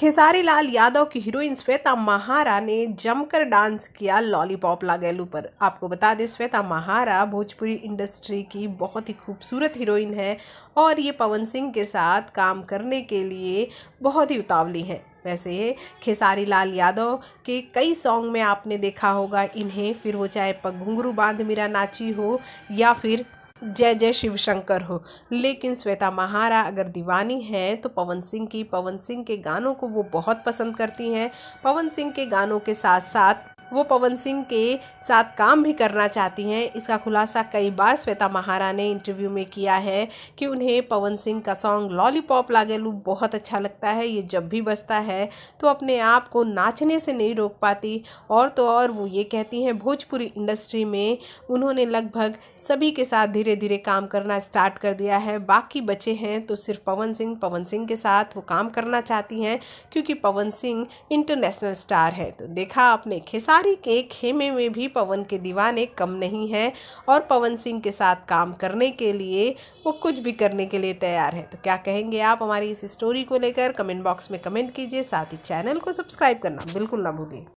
खेसारी लाल यादव की हीरोइन श्वेता महारा ने जमकर डांस किया लॉलीपॉप लागेलू पर। आपको बता दें, श्वेता महारा भोजपुरी इंडस्ट्री की बहुत ही खूबसूरत हीरोइन है और ये पवन सिंह के साथ काम करने के लिए बहुत ही उतावली हैं। वैसे खेसारी लाल यादव के कई सॉन्ग में आपने देखा होगा, इन्हें फिर वो चाहे पघुंगरू बाँध मेरा नाची हो या फिर जय जय शिव शंकर हो। लेकिन श्वेता महारा अगर दीवानी है तो पवन सिंह की, पवन सिंह के गानों को वो बहुत पसंद करती हैं। पवन सिंह के गानों के साथ साथ वो पवन सिंह के साथ काम भी करना चाहती हैं। इसका खुलासा कई बार श्वेता महारा ने इंटरव्यू में किया है कि उन्हें पवन सिंह का सॉन्ग लॉलीपॉप लागेलू बहुत अच्छा लगता है, ये जब भी बजता है तो अपने आप को नाचने से नहीं रोक पाती। और तो और वो ये कहती हैं, भोजपुरी इंडस्ट्री में उन्होंने लगभग सभी के साथ धीरे धीरे काम करना स्टार्ट कर दिया है। बाकी बचे हैं तो सिर्फ़ पवन सिंह पवन सिंह के साथ वो काम करना चाहती हैं, क्योंकि पवन सिंह इंटरनेशनल स्टार है। तो देखा आपने, खेसा सवारी के खेमे में भी पवन के दीवाने कम नहीं हैं और पवन सिंह के साथ काम करने के लिए वो कुछ भी करने के लिए तैयार है। तो क्या कहेंगे आप हमारी इस स्टोरी को लेकर? कमेंट बॉक्स में कमेंट कीजिए, साथ ही चैनल को सब्सक्राइब करना बिल्कुल ना भूलिए।